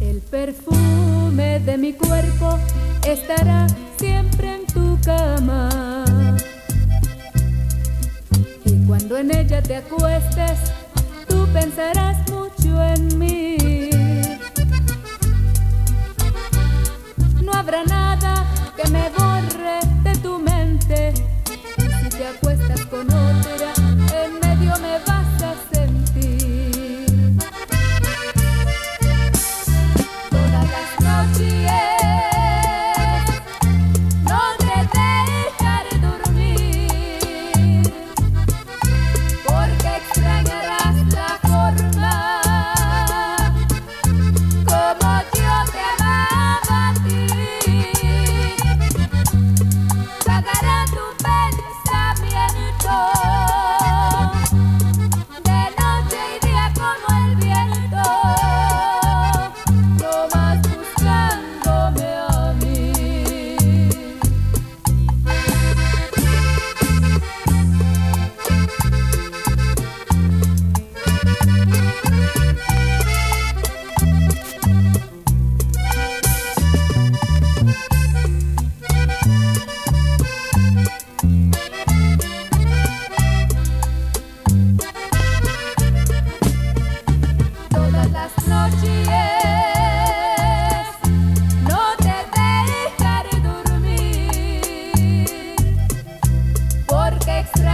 El perfume de mi cuerpo estará siempre en tu cama. Y cuando en ella te acuestes, tú pensarás extra.